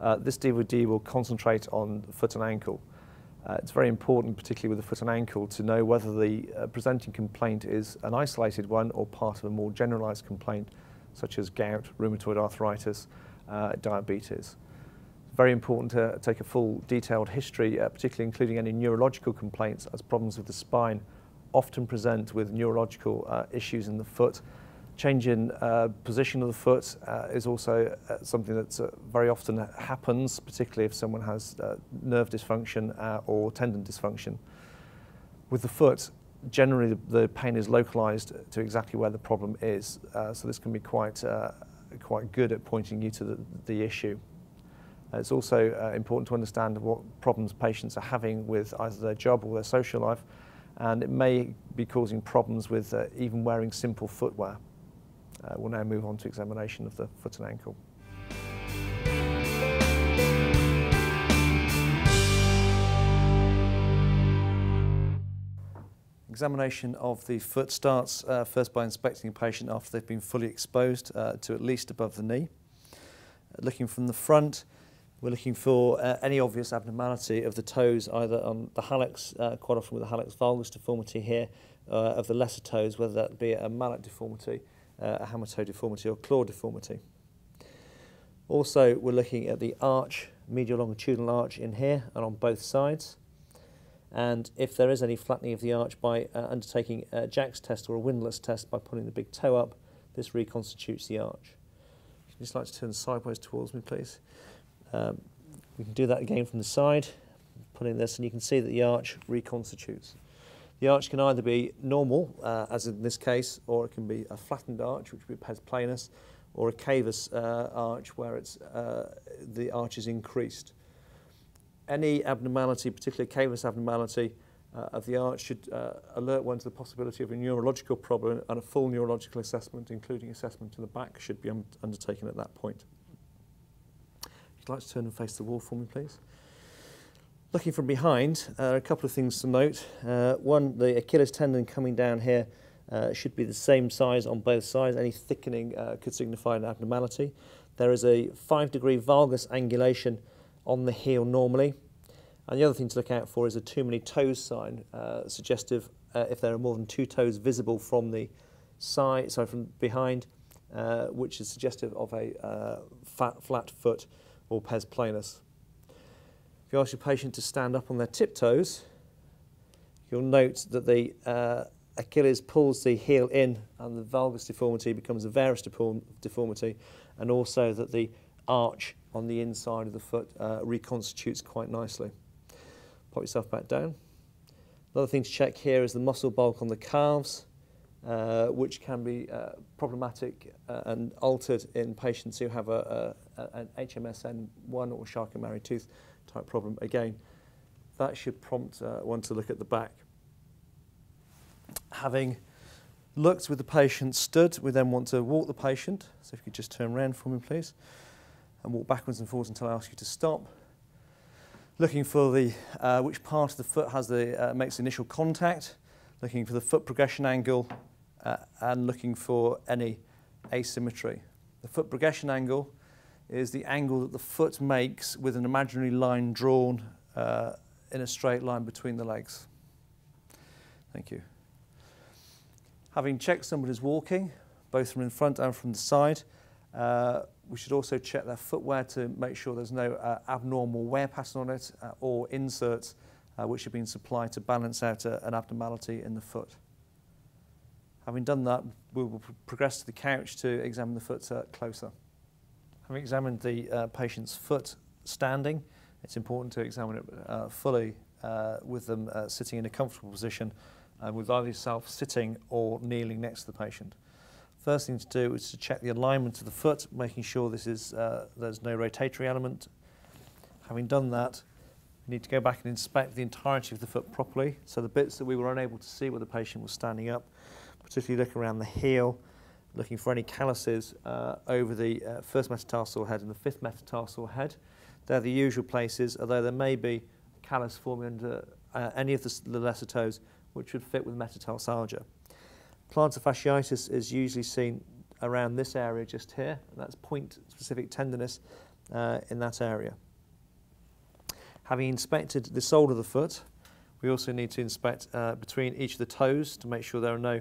Uh, this DVD will concentrate on foot and ankle. Uh, it's very important, particularly with the foot and ankle, to know whether the uh, presenting complaint is an isolated one or part of a more generalized complaint, such as gout, rheumatoid arthritis, uh, diabetes. It's very important to take a full detailed history, uh, particularly including any neurological complaints, as problems with the spine often present with neurological uh, issues in the foot, Change in uh, position of the foot uh, is also uh, something that uh, very often happens, particularly if someone has uh, nerve dysfunction uh, or tendon dysfunction. With the foot, generally the, the pain is localized to exactly where the problem is, so this can be quite, quite good at pointing you to the, the issue. It's also important to understand what problems patients are having with either their job or their social life, and it may be causing problems with even wearing simple footwear. Uh, we'll now move on to examination of the foot and ankle. Examination of the foot starts uh, first by inspecting a patient after they've been fully exposed uh, to at least above the knee. Uh, looking from the front, we're looking for uh, any obvious abnormality of the toes, either on the hallux, uh, quite often with a hallux valgus deformity here, of the lesser toes, whether that be a mallet deformity uh, a hammer-toe deformity or claw deformity. Also, we're looking at the arch, medial longitudinal arch in here and on both sides. And if there is any flattening of the arch by uh, undertaking a Jack's test or a windlass test by putting the big toe up, this reconstitutes the arch. You'd just like to turn sideways towards me, please. Um, we can do that again from the side, putting this, and you can see that the arch reconstitutes. The arch can either be normal, uh, as in this case, or it can be a flattened arch, which has planus, or a cavus uh, arch, where it's, uh, the arch is increased. Any abnormality, particularly cavus abnormality, uh, of the arch should uh, alert one to the possibility of a neurological problem and a full neurological assessment, including assessment to the back, should be un undertaken at that point. If you'd like to turn and face the wall for me, please. Looking from behind, uh, a couple of things to note. Uh, one, the Achilles tendon coming down here uh, should be the same size on both sides. Any thickening uh, could signify an abnormality. There is a 5 degree valgus angulation on the heel normally. And the other thing to look out for is a too many toes sign, uh, suggestive uh, if there are more than two toes visible from the side, sorry, from behind, which is suggestive of a fat, flat foot or pes planus. If you ask your patient to stand up on their tiptoes, you'll note that the uh, Achilles pulls the heel in and the valgus deformity becomes a varus deformity and also that the arch on the inside of the foot uh, reconstitutes quite nicely. Pop yourself back down. Another thing to check here is the muscle bulk on the calves, uh, which can be uh, problematic uh, and altered in patients who have a, a, an HMSN1 or Charcot-Marie tooth type problem. Again, that should prompt uh, one to look at the back. Having looked with the patient stood, we then want to walk the patient. So if you could just turn around for me, please, and walk backwards and forwards until I ask you to stop. Looking for the uh, which part of the foot has the uh, makes initial contact. Looking for the foot progression angle uh, and looking for any asymmetry. The foot progression angle is the angle that the foot makes with an imaginary line drawn uh, in a straight line between the legs. Thank you. Having checked somebody's walking, both from in front and from the side, uh, we should also check their footwear to make sure there's no uh, abnormal wear pattern on it uh, or inserts uh, which have been supplied to balance out a, an abnormality in the foot. Having done that, we will progress to the couch to examine the foot uh, closer. Having examined the uh, patient's foot standing, it's important to examine it uh, fully uh, with them uh, sitting in a comfortable position uh, with either yourself sitting or kneeling next to the patient. First thing to do is to check the alignment of the foot, making sure this is, uh, there's no rotatory element. Having done that, we need to go back and inspect the entirety of the foot properly. So the bits that we were unable to see where the patient was standing up, particularly look around the heel, looking for any calluses uh, over the uh, first metatarsal head and the fifth metatarsal head. They're the usual places, although there may be callus forming under uh, any of the, the lesser toes, which would fit with metatarsalgia. Plantar fasciitis is usually seen around this area just here, that's point-specific tenderness uh, in that area. Having inspected the sole of the foot, we also need to inspect uh, between each of the toes to make sure there are no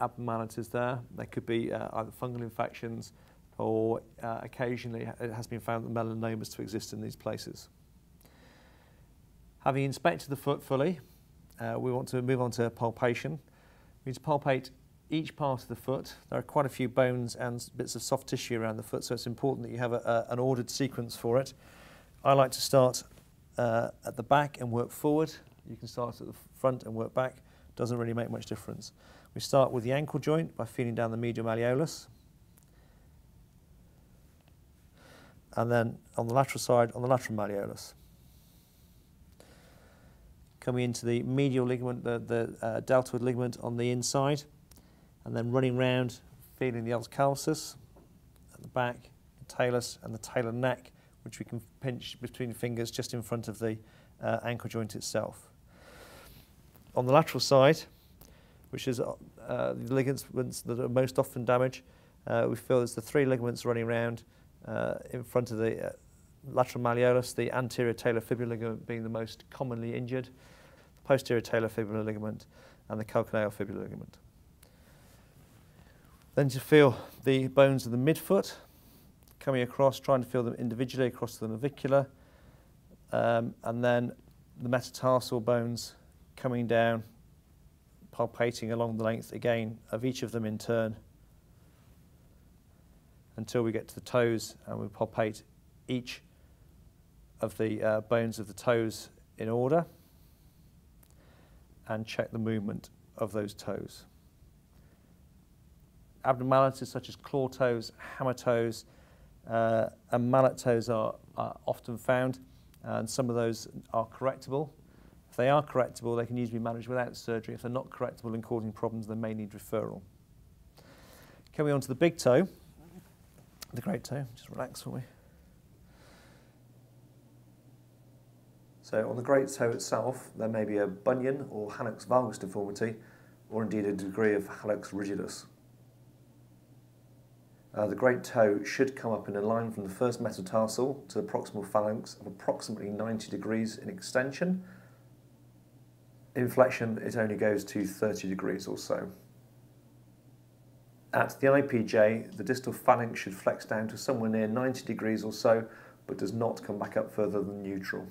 abnormalities there. There could be uh, either fungal infections or uh, occasionally it has been found that melanomas to exist in these places. Having inspected the foot fully, uh, we want to move on to palpation. We need to palpate each part of the foot. There are quite a few bones and bits of soft tissue around the foot, so it's important that you have a, a, an ordered sequence for it. I like to start uh, at the back and work forward. You can start at the front and work back. Doesn't really make much difference. We start with the ankle joint by feeling down the medial malleolus. And then on the lateral side, on the lateral malleolus. Coming into the medial ligament, the, the uh, deltoid ligament on the inside and then running round, feeling the os calcis at the back, the talus and the talar neck, which we can pinch between fingers just in front of the uh, ankle joint itself. On the lateral side, which is uh, the ligaments that are most often damaged, uh, we feel there's the three ligaments running around uh, in front of the uh, lateral malleolus, the anterior talar fibular ligament being the most commonly injured, the posterior talar fibular ligament, and the calcaneal fibular ligament. Then to feel the bones of the midfoot coming across, trying to feel them individually across the navicular, um, and then the metatarsal bones coming down, palpating along the length again of each of them in turn until we get to the toes and we palpate each of the uh, bones of the toes in order and check the movement of those toes abnormalities such as claw toes, hammer toes, uh, and mallet toes are, are, often found, and some of those are correctable. They are correctable, they can usually be managed without surgery. If they're not correctable and causing problems, they may need referral. Coming on to the big toe, the great toe, just relax for me. So on the great toe itself, there may be a bunion or hallux valgus deformity, or indeed a degree of hallux rigidus. Uh, the great toe should come up in a line from the first metatarsal to the proximal phalanx of approximately 90 degrees in extension. In flexion, it only goes to 30 degrees or so. At the IPJ, the distal phalanx should flex down to somewhere near 90 degrees or so, but does not come back up further than neutral.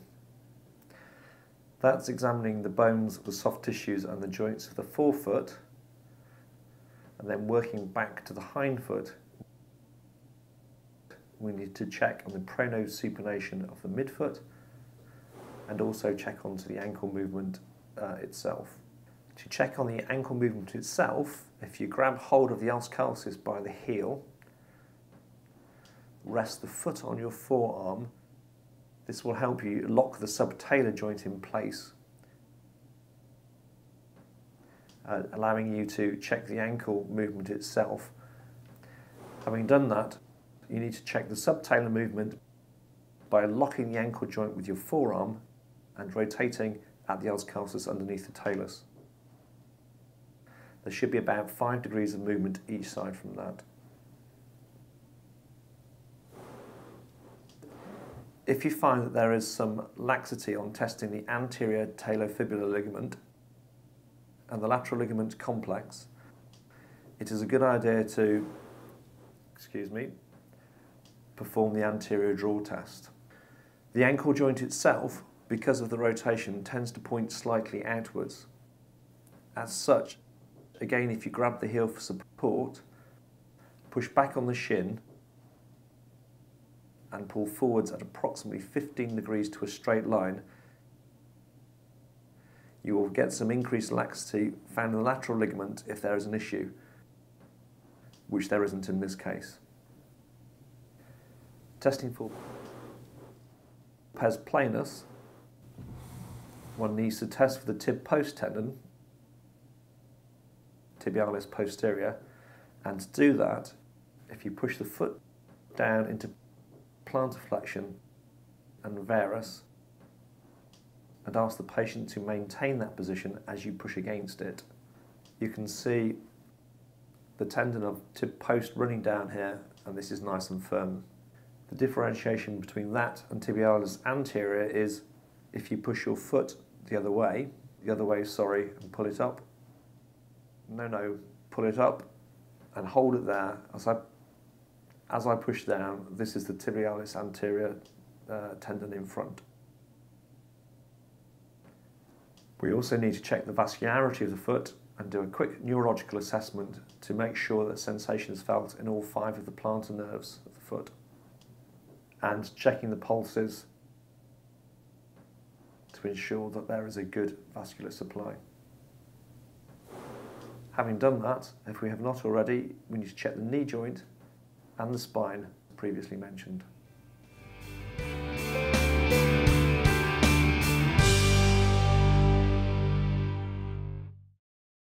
That's examining the bones, the soft tissues and the joints of the forefoot, and then working back to the hindfoot we need to check on the pronosupination of the midfoot and also check onto the ankle movement uh, itself. To check on the ankle movement itself, if you grab hold of the os by the heel, rest the foot on your forearm, this will help you lock the subtalar joint in place, uh, allowing you to check the ankle movement itself. Having done that, you need to check the subtalar movement by locking the ankle joint with your forearm and rotating at the os calcis underneath the talus. There should be about 5 degrees of movement each side from that. If you find that there is some laxity on testing the anterior talofibular ligament and the lateral ligament complex, it is a good idea to, excuse me, perform the anterior draw test. The ankle joint itself, because of the rotation, tends to point slightly outwards. As such, again, if you grab the heel for support, push back on the shin and pull forwards at approximately 15 degrees to a straight line, you will get some increased laxity found in the lateral ligament if there is an issue, which there isn't in this case testing for pes planus, one needs to test for the tib post tendon, tibialis posterior, and to do that, if you push the foot down into plantar flexion and varus, and ask the patient to maintain that position as you push against it, you can see the tendon of tib post running down here, and this is nice and firm. The differentiation between that and tibialis anterior is if you push your foot the other way, the other way, sorry, and pull it up. No, no, pull it up and hold it there. As I, as I push down, this is the tibialis anterior uh, tendon in front. We also need to check the vascularity of the foot and do a quick neurological assessment to make sure that sensation is felt in all five of the plantar nerves of the foot and checking the pulses to ensure that there is a good vascular supply. Having done that, if we have not already, we need to check the knee joint and the spine previously mentioned.